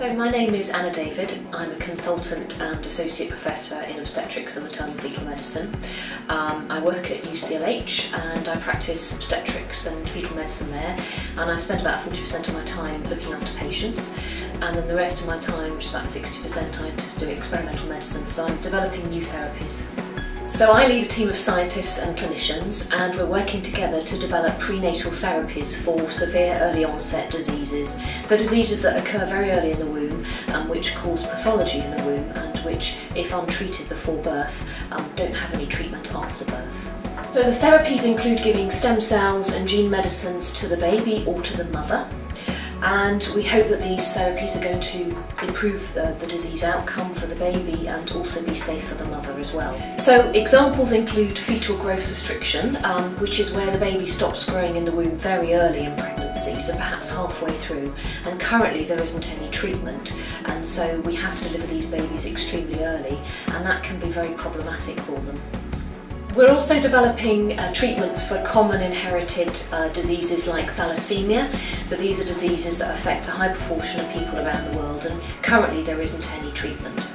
So my name is Anna David. I'm a consultant and associate professor in obstetrics and maternal fetal medicine. Um, I work at UCLH and I practice obstetrics and fetal medicine there and I spend about 40% of my time looking after patients and then the rest of my time, which is about 60%, I just do experimental medicine. So I'm developing new therapies. So I lead a team of scientists and clinicians and we're working together to develop prenatal therapies for severe early onset diseases. So diseases that occur very early in the womb and which cause pathology in the womb and which, if untreated before birth, um, don't have any treatment after birth. So the therapies include giving stem cells and gene medicines to the baby or to the mother and we hope that these therapies are going to improve the, the, disease outcome for the baby and also be safe for the mother as well. So examples include fetal growth restriction, um, which is where the baby stops growing in the womb very early in pregnancy, so perhaps halfway through, and currently there isn't any treatment, and so we have to deliver these babies extremely early, and that can be very problematic for them. We're also developing uh, treatments for common inherited uh, diseases like thalassemia. So these are diseases that affect a high proportion of people around the world and currently there isn't any treatment.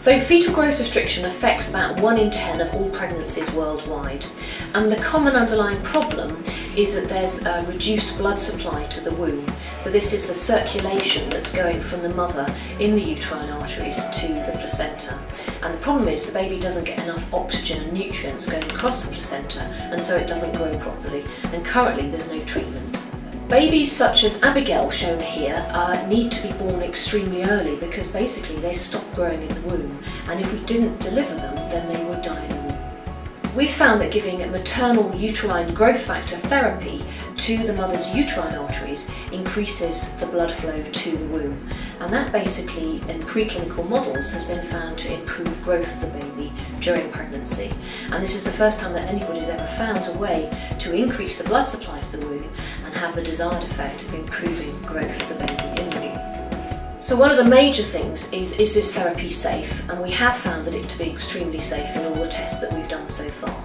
So fetal growth restriction affects about 1 in 10 of all pregnancies worldwide and the common underlying problem is that there's a reduced blood supply to the womb. So this is the circulation that's going from the mother in the uterine arteries to the placenta. And the problem is the baby doesn't get enough oxygen and nutrients going across the placenta and so it doesn't grow properly. And currently there's no treatment. Babies such as Abigail shown here uh, need to be born extremely early because basically they stop growing in the womb and if we didn't deliver them then they would die in the womb. We found that giving maternal uterine growth factor therapy to the mother's uterine arteries increases the blood flow to the womb and that basically in preclinical models has been found to improve growth of the baby during pregnancy and this is the first time that anybody's ever found a way to increase the blood supply to the womb and have the desired effect of improving growth of the baby in the womb. So one of the major things is, is this therapy safe? And we have found that it to be extremely safe in all the tests that we've done so far.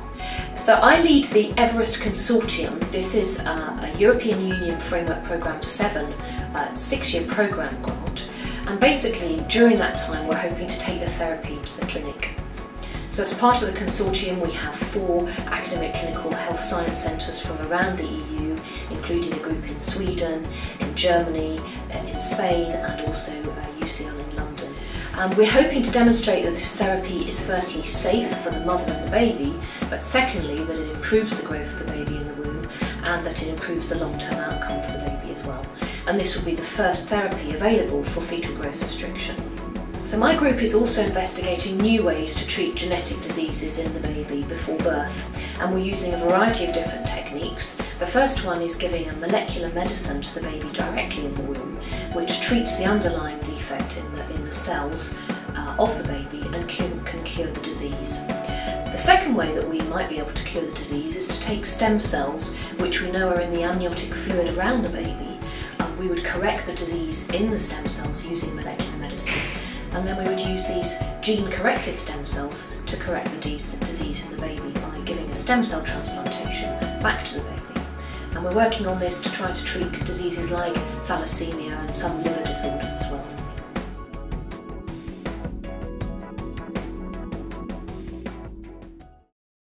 So I lead the EVERREST Consortium. This is uh, a European Union Framework Programme 7 uh, six-year programme grant. And basically, during that time, we're hoping to take the therapy to the clinic. So as part of the consortium, we have four academic clinical health science centres from around the EU, including a group in Sweden, in Germany, uh, in Spain, and also UCL in London. We're hoping to demonstrate that this therapy is firstly safe for the mother and the baby, but secondly that it improves the growth of the baby in the womb and that it improves the long-term outcome for the baby as well. And this will be the first therapy available for fetal growth restriction. So my group is also investigating new ways to treat genetic diseases in the baby before birth and we're using a variety of different techniques. The first one is giving a molecular medicine to the baby directly in the womb which treats the underlying defect in the, in the cells uh, of the baby and can, can cure the disease. The second way that we might be able to cure the disease is to take stem cells, which we know are in the amniotic fluid around the baby, and we would correct the disease in the stem cells using molecular medicine. And then we would use these gene-corrected stem cells to correct the disease in the baby by giving a stem cell transplantation back to the baby. And we're working on this to try to treat diseases like thalassemia and some liver disorders.